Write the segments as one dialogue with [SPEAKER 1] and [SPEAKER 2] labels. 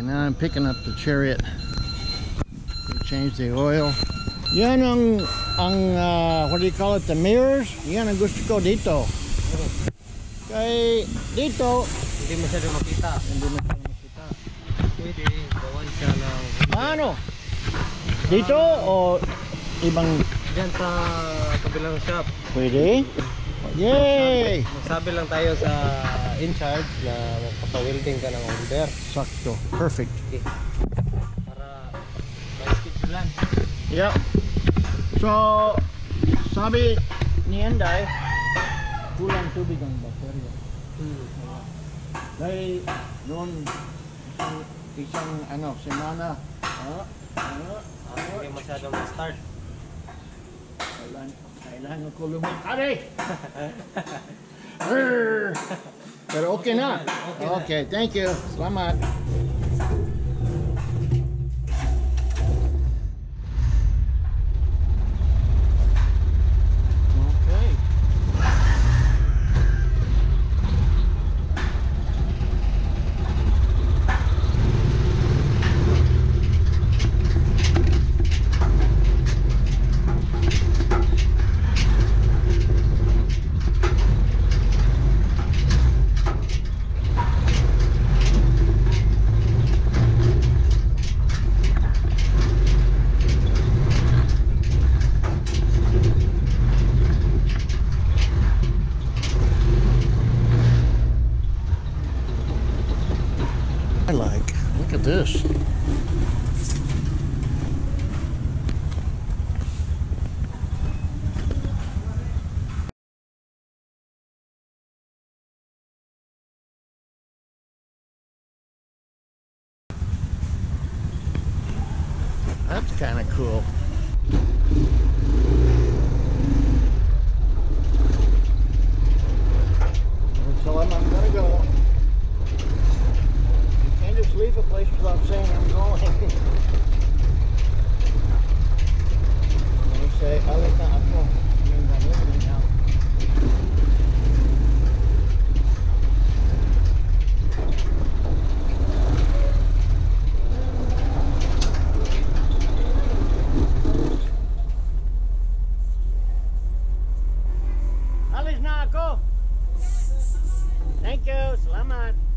[SPEAKER 1] Okay, now I'm picking up the chariot. We change the oil. Yan ang, ang uh, what do you call it, the mirrors? Yan ang gusto ko dito. Kay dito,
[SPEAKER 2] Hindi masyado makita.
[SPEAKER 1] hindi siya makita.
[SPEAKER 2] Pwede, gawan siya ng...
[SPEAKER 1] Ano? Dito o ibang
[SPEAKER 2] Diyan sa kabilang shop.
[SPEAKER 1] pwede? Yay!
[SPEAKER 2] Magsabi lang tayo sa in-charge na magpapa-welding ka ng order.
[SPEAKER 1] Sakto. Perfect.
[SPEAKER 2] Okay. Para ma-schedulean.
[SPEAKER 1] Yep. So, sabi ni Enday, kulang tubig ang baterya.
[SPEAKER 2] Hmm.
[SPEAKER 1] Dahil noon, isang, isang ano, semana, ah, ah,
[SPEAKER 2] Ah, hindi masyadong ma-start.
[SPEAKER 1] kailangan, kailangan ko lumikari. Eh. Arr! Pero. Okay na.
[SPEAKER 2] Okay,
[SPEAKER 1] thank you. Salamat. preço. Thank you.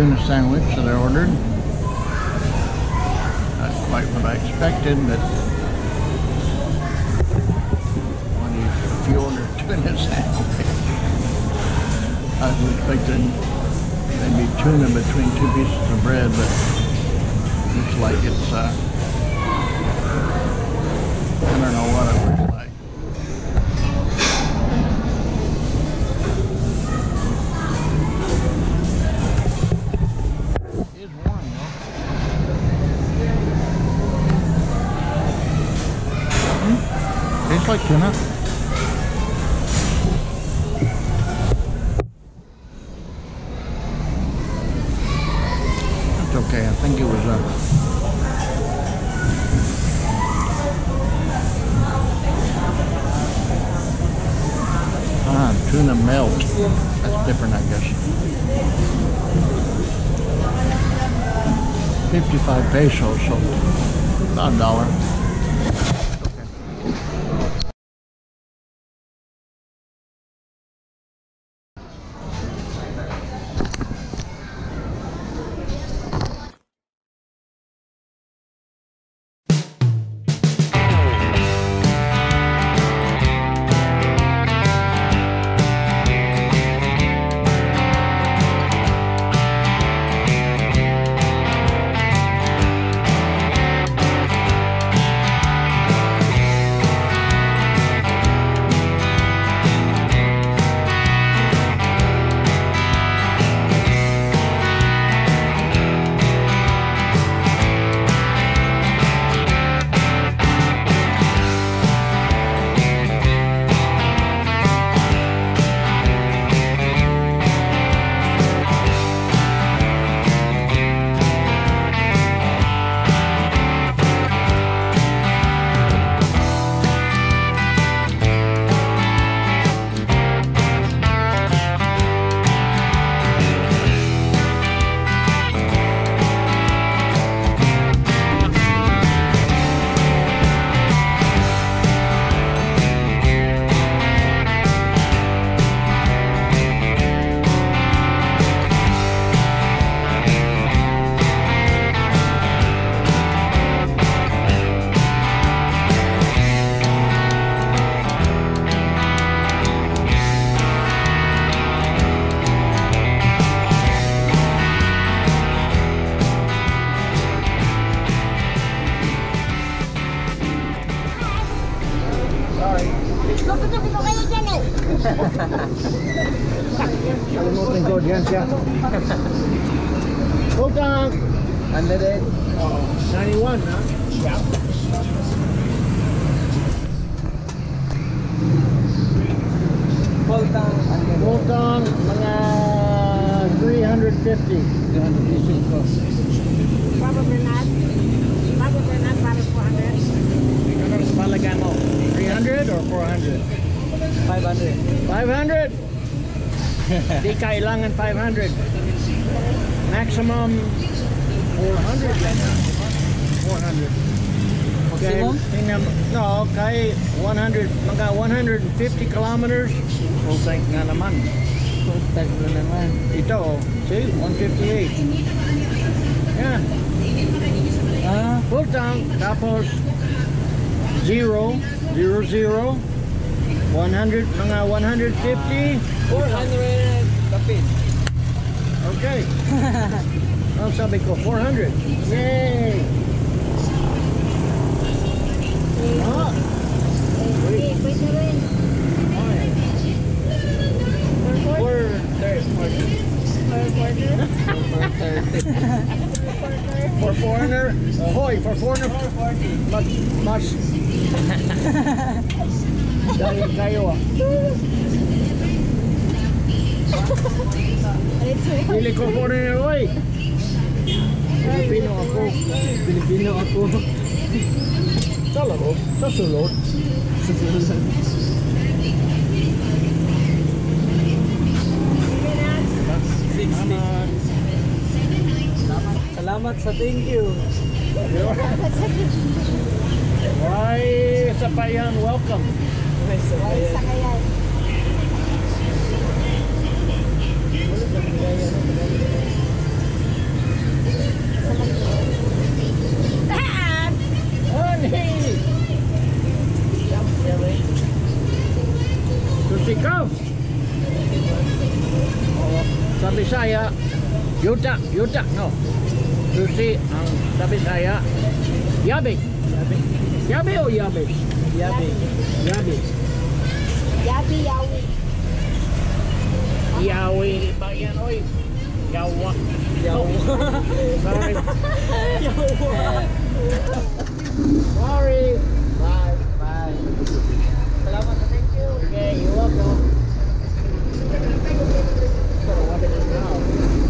[SPEAKER 1] Tuna sandwich that I ordered. Not quite what I expected, but when you, if you order tuna sandwich, I was expecting maybe tuna between two pieces of bread, but looks like it's, uh, I don't know what it looks Tastes. That's okay. I think it was uh, ah tuna melt. That's different, I guess. 55 pesos, so about a dollar.
[SPEAKER 3] Gusto-gusto kayo dyan eh.
[SPEAKER 1] Kalimutan ko, diyan siya. Hold on.
[SPEAKER 2] Under it.
[SPEAKER 1] Oh, 91, ha?
[SPEAKER 2] Full tank. Under.
[SPEAKER 1] Hold on, mga 350.
[SPEAKER 2] 250.
[SPEAKER 3] Probably not. Probably not para 400.
[SPEAKER 1] Ano sa palagan mo? 300 or 400?
[SPEAKER 2] 500.
[SPEAKER 1] 500? Di kailangan 500. Maximum 400 400. Okay,
[SPEAKER 2] Maximum?
[SPEAKER 1] tingnan. No, kay 100, mga 150 kilometers, full tank nga naman.
[SPEAKER 2] Full tank na naman.
[SPEAKER 1] Ito, see, 158. Yan,
[SPEAKER 2] Ah,
[SPEAKER 1] full tank, tapos zero, zero, zero, 100, mga 150,
[SPEAKER 2] 400 kapit.
[SPEAKER 1] Okay. Ang sabi ko, 400. Yay! Ah,
[SPEAKER 3] Okay, pwede rin.
[SPEAKER 1] four, there, four,
[SPEAKER 3] For quarter.
[SPEAKER 2] 430.
[SPEAKER 1] For foreigner, hoy, for foreigner, mas, mas, dahil kayo ah. Pili ko foreigner, hoy. Pilipino ako.
[SPEAKER 2] Pilipino ako.
[SPEAKER 1] Sa laro, sa sulod. Salamat.
[SPEAKER 2] Salamat sa thank you.
[SPEAKER 1] Why sa payan welcome.
[SPEAKER 2] Why Sapayan.
[SPEAKER 3] Saan? Sabi saya, ya,
[SPEAKER 1] Yuta, Yuta, no. Susi, ang tapis saya. Yabe.
[SPEAKER 2] Yabe.
[SPEAKER 1] Yabe o yabe?
[SPEAKER 2] Yabe.
[SPEAKER 1] Yabe.
[SPEAKER 3] Yabe, yawe.
[SPEAKER 1] Yawe. Ba yan, oy? Yawa.
[SPEAKER 2] Yawa.
[SPEAKER 1] Sorry.
[SPEAKER 3] Yawa.
[SPEAKER 1] Sorry. Bye. Bye.
[SPEAKER 2] Salamat. Thank you.
[SPEAKER 1] Okay, you're welcome. What?